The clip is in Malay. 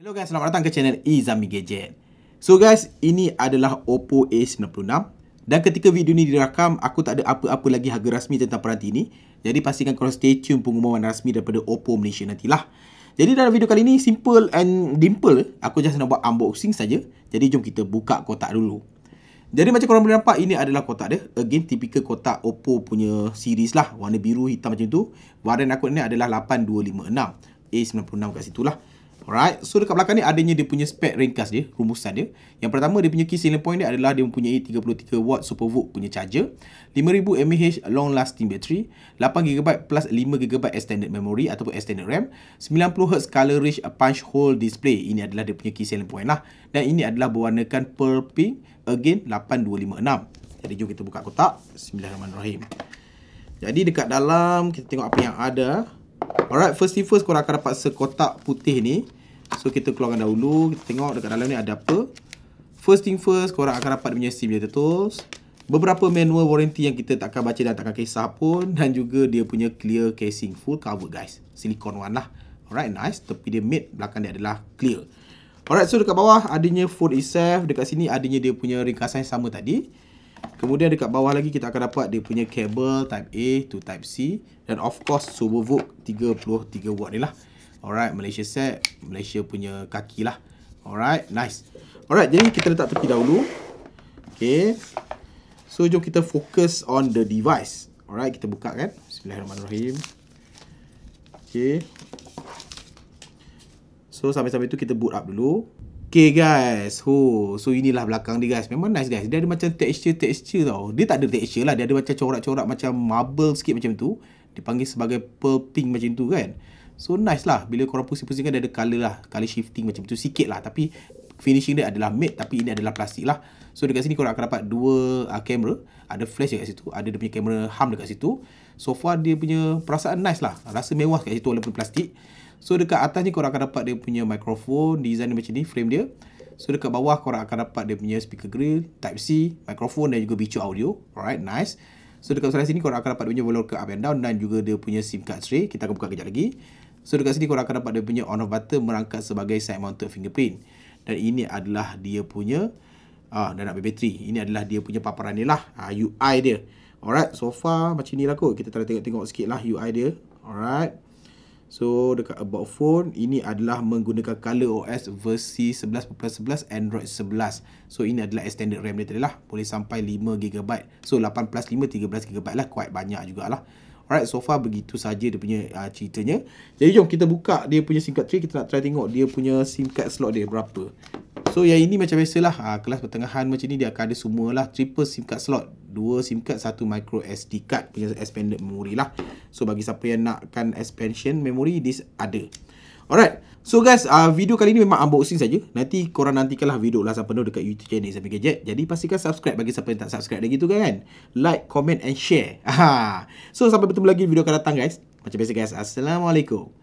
Hello guys, selamat datang ke channel Izami Gadget. So guys, ini adalah Oppo A96 dan ketika video ni dirakam, aku tak ada apa-apa lagi harga rasmi tentang peranti ni. Jadi pastikan korang stay tune pengumuman rasmi daripada Oppo Malaysia nantilah. Jadi dalam video kali ni simple and dimple, aku just nak buat unboxing saja. Jadi jom kita buka kotak dulu. Jadi macam korang boleh nampak ini adalah kotak dia. Again typical kotak Oppo punya series lah, warna biru hitam macam tu. Varian aku ni adalah 8256. A96 kat situ lah. Alright, so dekat belakang ni adanya dia punya spek ringkas dia, rumusan dia. Yang pertama dia punya key selling point dia adalah dia mempunyai 33 watt SuperVOOC punya charger, 5000 mAh long lasting battery, 8GB plus 5GB extended memory ataupun extended RAM, 90Hz color rich punch hole display. Ini adalah dia punya key selling point lah. Dan ini adalah berwarnakan pearl pink, again 8256. Jadi jom kita buka kotak. Bismillahirrahmanirrahim. Jadi dekat dalam kita tengok apa yang ada. Alright, first thing first korang akan dapat sekotak putih ni. So kita keluarkan dahulu, kita tengok dekat dalam ni ada apa. First thing first, korang akan dapat punya SIM data tools. Beberapa manual warranty yang kita takkan baca dan takkan kisah pun. Dan juga dia punya clear casing, full cover guys. Silicon one lah. Alright, nice. Tepi dia matte, belakang dia adalah clear. Alright, so dekat bawah adanya phone itself. Dekat sini adanya dia punya ringkasan sama tadi. Kemudian dekat bawah lagi kita akan dapat dia punya kabel type A to type C dan of course Super VOOC 33 watt ni lah. Alright, Malaysia set, Malaysia punya kaki lah. Alright, nice. Alright, jadi kita letak tepi dahulu. Okay. So jom kita fokus on the device. Alright, kita buka kan. Bismillahirrahmanirrahim. Okay. So sampai-sampai tu kita boot up dulu. Okay guys, oh, so inilah belakang dia guys. Memang nice guys. Dia ada macam texture-texture tau. Dia tak ada texture lah. Dia ada macam corak-corak macam marble sikit macam tu. Dipanggil sebagai pearl pink macam tu kan. So nice lah. Bila korang pusing-pusing kan dia ada colour lah. Colour shifting macam tu sikit lah. Tapi finishing dia adalah matte tapi ini adalah plastik lah. So dekat sini korang akan dapat dua uh, kamera. Ada flash dekat situ. Ada dia punya kamera hum dekat situ. So far dia punya perasaan nice lah. Rasa mewah kat situ walaupun plastik. So dekat atas ni korang akan dapat dia punya microphone design macam ni frame dia. So dekat bawah korang akan dapat dia punya speaker grill, type C, microphone dan juga bicu audio. Alright, nice. So dekat sebelah sini korang akan dapat dia punya volume ke up and down dan juga dia punya SIM card tray. Kita akan buka kejap lagi. So dekat sini korang akan dapat dia punya on off button merangkap sebagai side mounted fingerprint. Dan ini adalah dia punya ah dan nak bateri. Ini adalah dia punya paparan ni lah. Ah, UI dia. Alright, so far macam ni lah kot. Kita try tengok-tengok sikit lah UI dia. Alright. So dekat about phone ini adalah menggunakan color OS versi 11.11 Android 11. So ini adalah extended RAM dia tadi lah. Boleh sampai 5GB. So 8 plus 5 13GB lah quite banyak jugalah. Alright, so far begitu saja dia punya uh, ceritanya. Jadi jom kita buka dia punya SIM card tray. Kita nak try tengok dia punya SIM card slot dia berapa. So yang ini macam biasalah uh, kelas pertengahan macam ni dia akan ada semualah triple SIM card slot. Dua SIM card, satu micro SD card punya expanded memory lah. So bagi siapa yang nakkan expansion memory, this ada. Alright. So guys, uh, video kali ni memang unboxing saja. Nanti korang nantikanlah video ulasan penuh dekat YouTube channel Zami Gadget. Jadi pastikan subscribe bagi siapa yang tak subscribe lagi tu kan. Like, comment and share. so sampai bertemu lagi video akan datang guys. Macam biasa guys. Assalamualaikum.